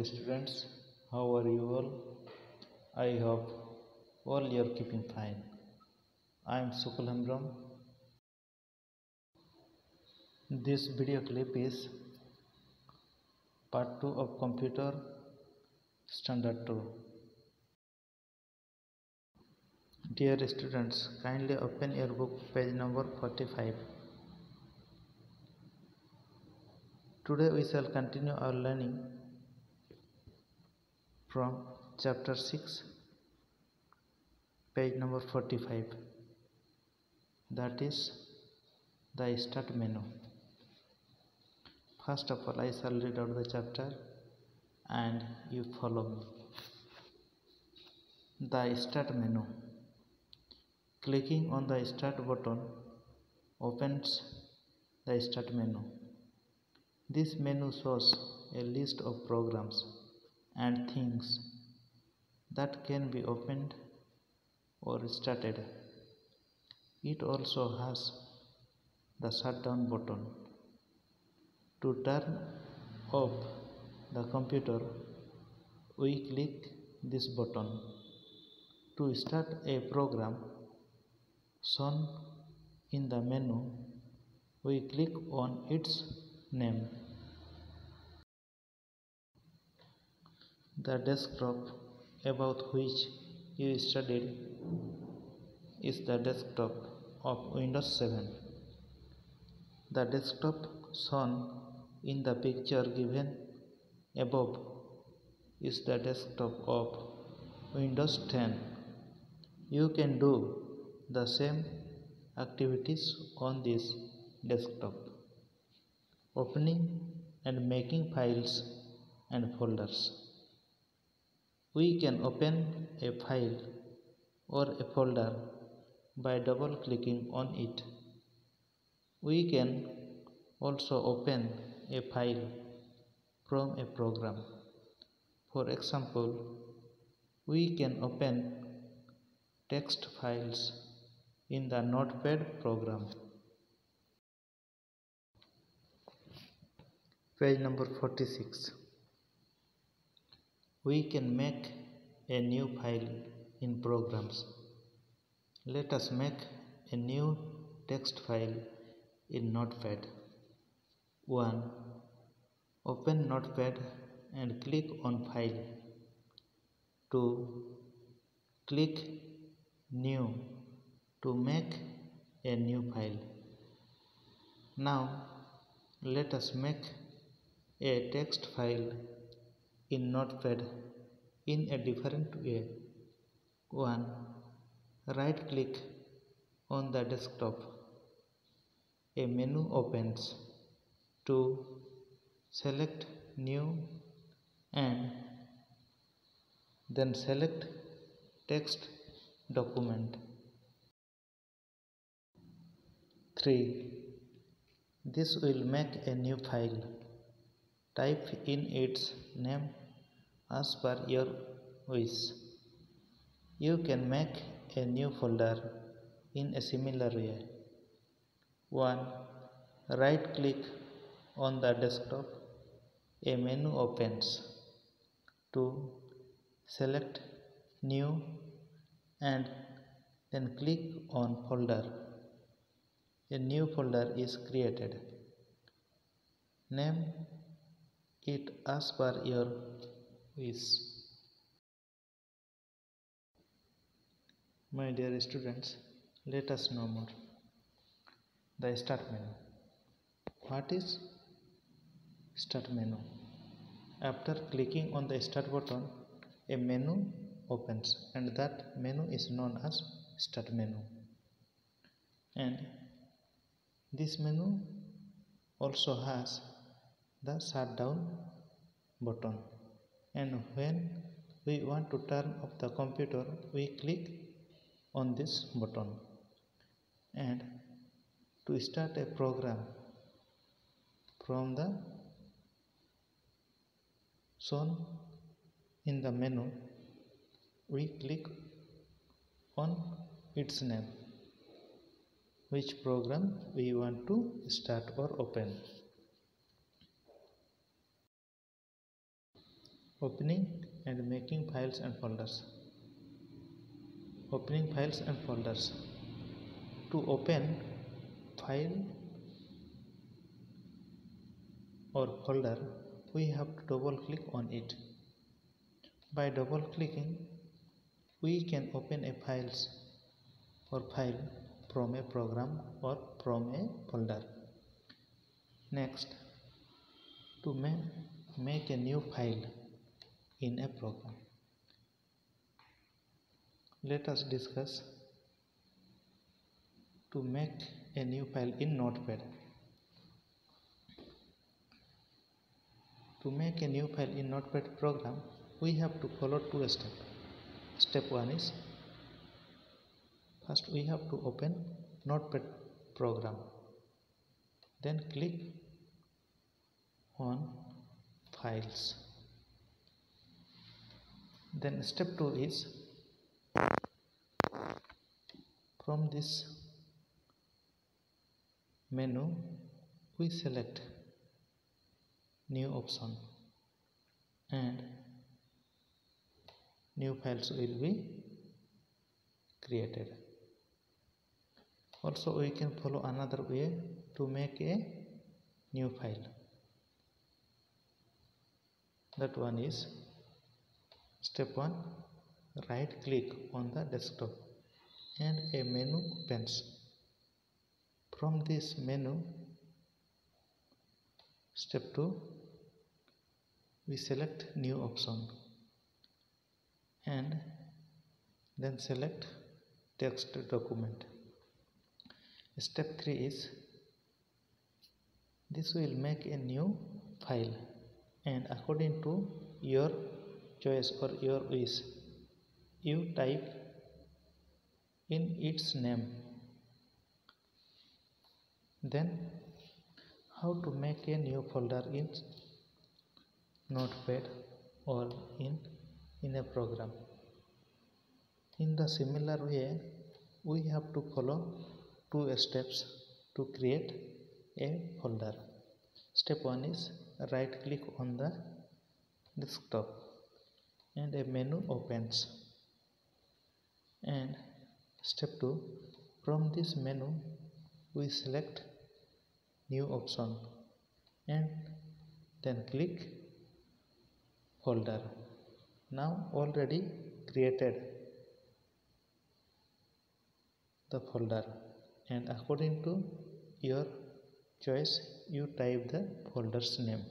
dear students, how are you all? I hope all you are keeping fine. I am Sukul Hembram. This video clip is part 2 of Computer Standard 2. Dear students, kindly open your book page number 45. Today we shall continue our learning from chapter 6 page number 45 that is the start menu. First of all i shall read out the chapter and you follow me. The start menu. Clicking on the start button opens the start menu. This menu shows a list of programs and things that can be opened or started. It also has the shutdown button. To turn off the computer, we click this button. To start a program shown in the menu, we click on its name. The desktop about which you studied is the desktop of Windows 7. The desktop shown in the picture given above is the desktop of Windows 10. You can do the same activities on this desktop opening and making files and folders. We can open a file or a folder by double clicking on it. We can also open a file from a program. For example, we can open text files in the Notepad program. Page number 46 we can make a new file in programs. Let us make a new text file in notepad. 1 open notepad and click on file. 2 click new to make a new file. Now let us make a text file in Notepad in a different way. 1. Right click on the desktop. A menu opens. 2. Select New and then select Text Document. 3. This will make a new file. Type in its name as per your wish. You can make a new folder in a similar way. 1. Right click on the desktop. A menu opens. 2. Select New and then click on Folder. A new folder is created. Name it as per your is my dear students let us know more. The start menu. What is start menu? After clicking on the start button a menu opens and that menu is known as start menu. And this menu also has the shutdown button and when we want to turn off the computer we click on this button. And to start a program from the shown in the menu we click on its name which program we want to start or open opening and making files and folders. Opening files and folders. To open file or folder we have to double click on it. By double clicking we can open a files or file from a program or from a folder. Next to make a new file in a program. Let us discuss to make a new file in Notepad. To make a new file in Notepad program, we have to follow two steps. Step 1 is first we have to open Notepad program. Then click on files then step 2 is from this menu we select new option and new files will be created. Also we can follow another way to make a new file. That one is Step 1 Right click on the desktop and a menu opens. From this menu, step 2 we select new option and then select text document. Step 3 is this will make a new file and according to your choice or your wish. You type in its name. Then how to make a new folder in notepad or in in a program? In the similar way we have to follow two steps to create a folder. Step 1 is right click on the desktop and a menu opens. And step 2 from this menu we select new option and then click folder. Now already created the folder. And according to your choice you type the folder's name